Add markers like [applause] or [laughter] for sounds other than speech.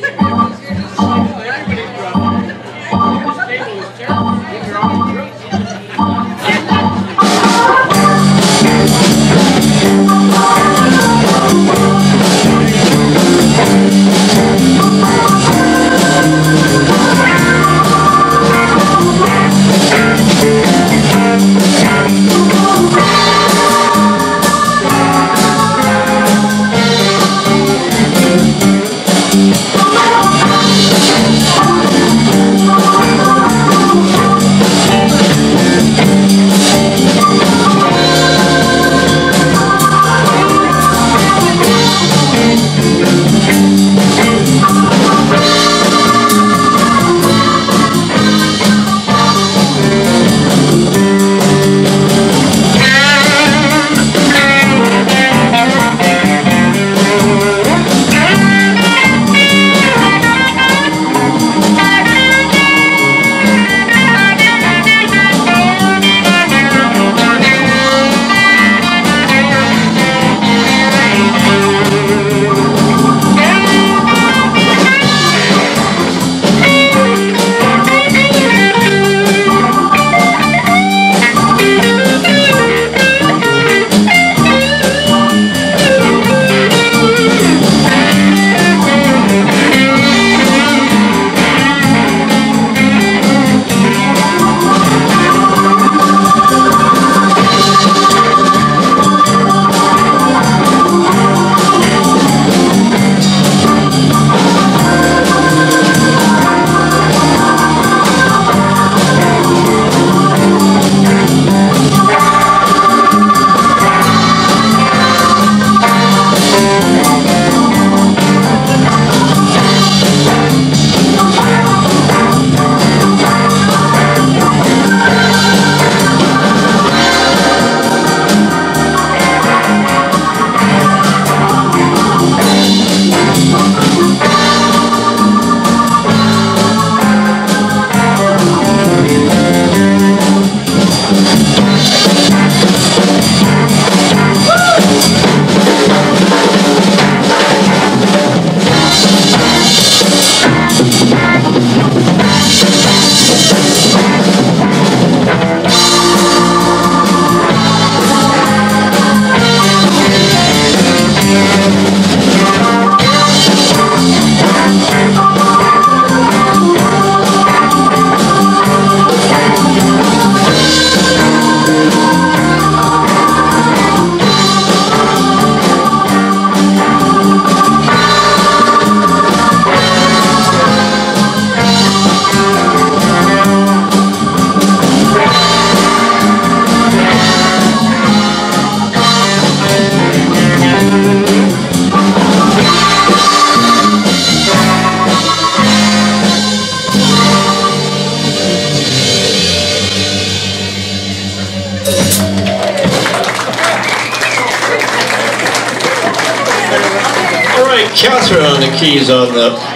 Yeah. [laughs] Catherine on the keys on the